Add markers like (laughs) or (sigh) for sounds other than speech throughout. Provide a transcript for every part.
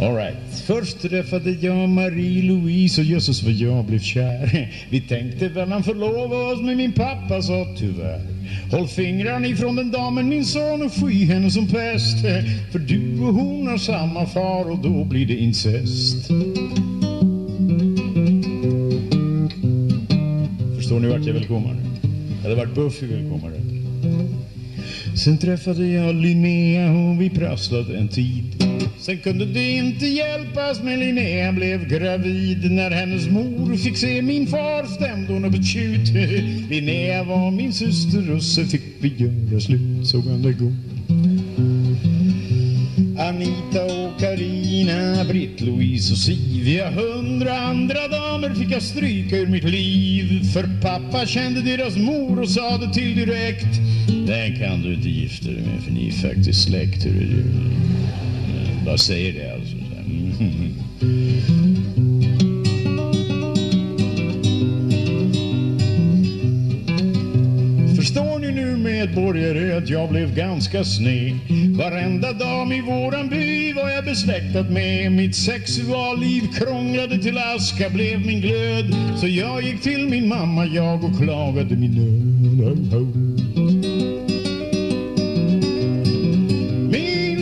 Alright. Först träffade jag Marie-Louise och jösses vad jag blev kär. (laughs) Vi tänkte väl han förlova oss men min pappa sa tyvärr. Håll fingrarna ifrån den damen min son och sky henne som pest. (laughs) För du och hon har samma far och då blir det incest. Förstår ni vart jag vill komma nu? Eller vart Buffy vill komma nu? Sen träffade jag Linnea och vi prasslade en tid. Sen kunde det inte hjälpas men Linnea blev gravid. När hennes mor fick se min far stämde hon upp ett tjut. Linnea var min syster och så fick vi göra slut. såg han det gå. Anita och Karina, Britt-Louise och Siv Ja, hundra andra damer fick jag stryka ur mitt liv För pappa kände deras mor och sa det till direkt Den kan du inte gifta dig med för ni är faktiskt släkt hur är det? Jag Bara säger det alltså så här. Mm. Förstår ni nu medborgare att jag blev ganska sned? Varenda dam i våran by var jag besläktad med. Mitt sexualliv krånglade till aska blev min glöd. Så jag gick till min mamma jag och klagade min nöd.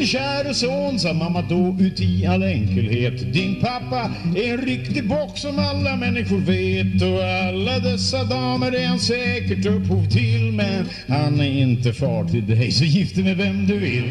Min käre son, sa mamma då ut i all enkelhet. Din pappa är en riktig bock som alla människor vet Och alla dessa damer är han säkert upphov till. Men han är inte far till dig, så gift dig med vem du vill.